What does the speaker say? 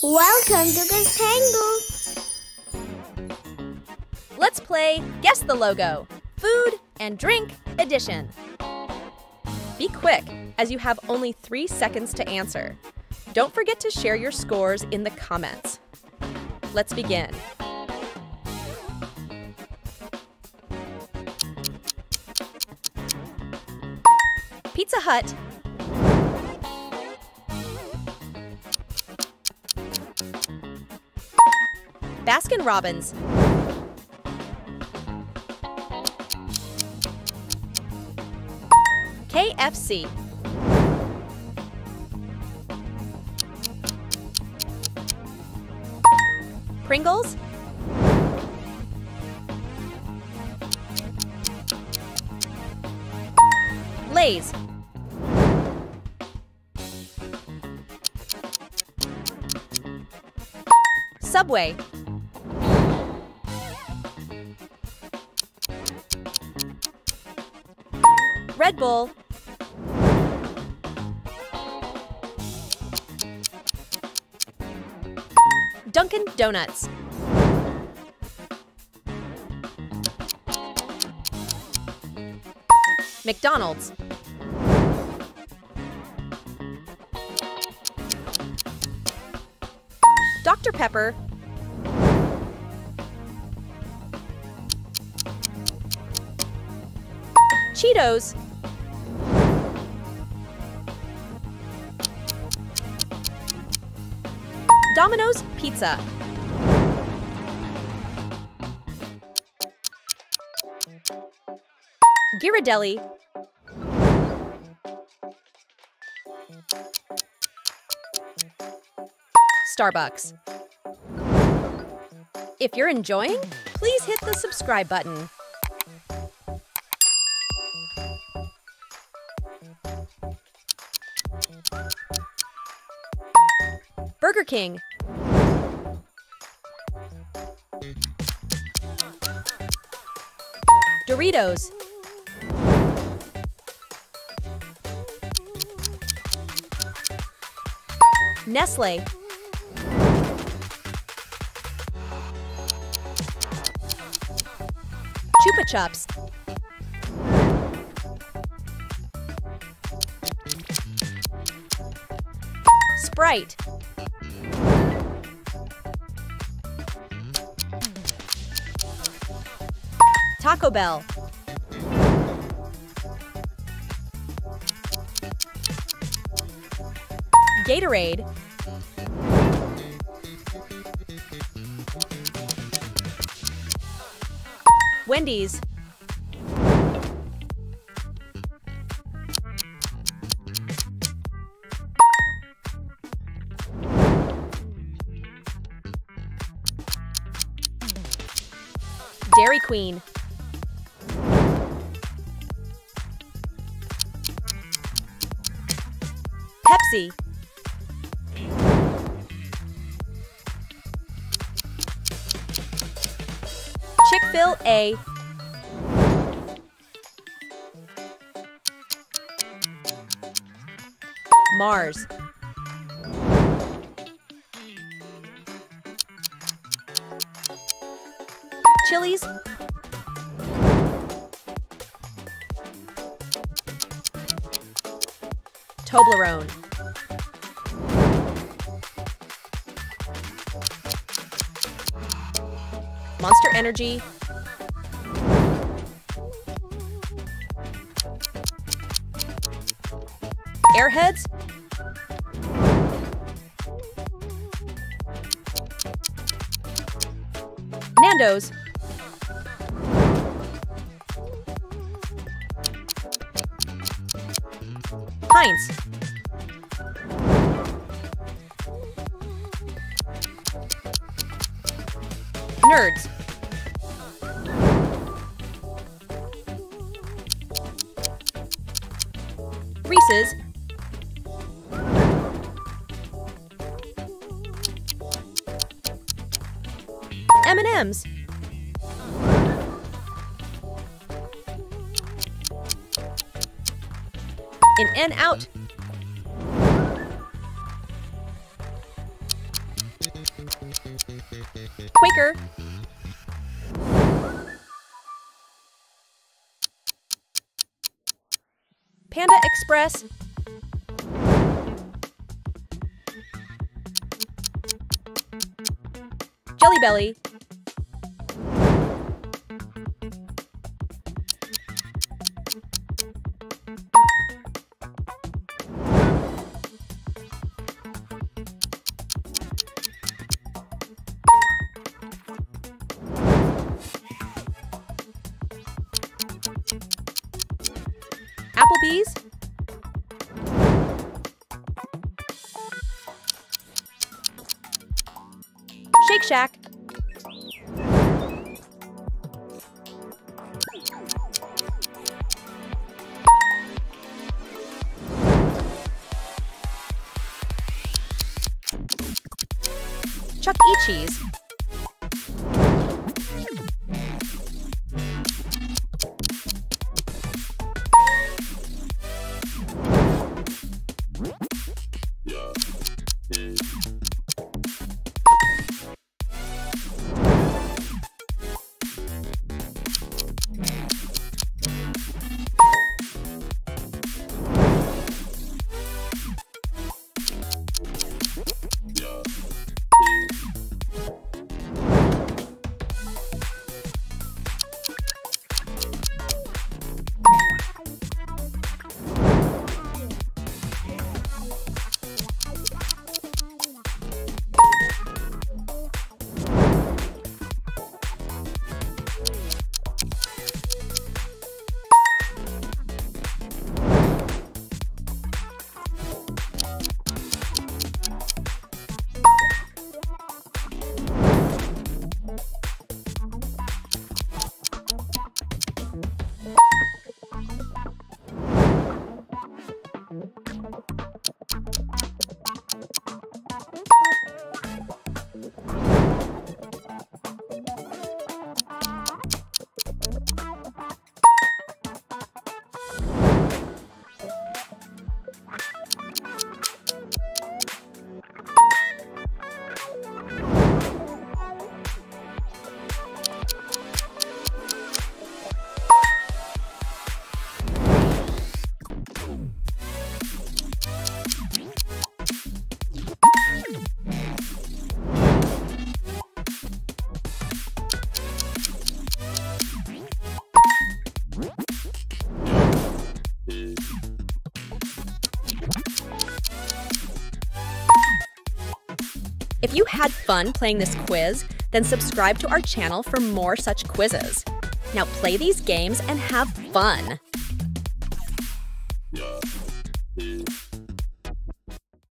Welcome to Giztangle. Let's play Guess the Logo Food and Drink Edition. Be quick, as you have only three seconds to answer. Don't forget to share your scores in the comments. Let's begin. Pizza Hut. Baskin Robbins. KFC. Pringles. Lay's. Subway. Red Bull. Dunkin' Donuts. McDonald's. Dr. Pepper. Cheetos. Domino's Pizza. Ghirardelli. Starbucks. If you're enjoying, please hit the subscribe button. Burger King. Doritos. Nestle. Chupa Chups. Sprite. Taco Bell. Gatorade. Wendy's. Dairy Queen. Pepsi. Fil A. Mars. Chili's. Toblerone. Monster Energy. Airheads. Nando's. Heinz. Nerds. Reese's. M&M's. In-N-Out. Quaker. Panda Express. Jelly Belly. Applebee's. Shake Shack. Chuck E. Cheese. If you had fun playing this quiz, then subscribe to our channel for more such quizzes. Now play these games and have fun.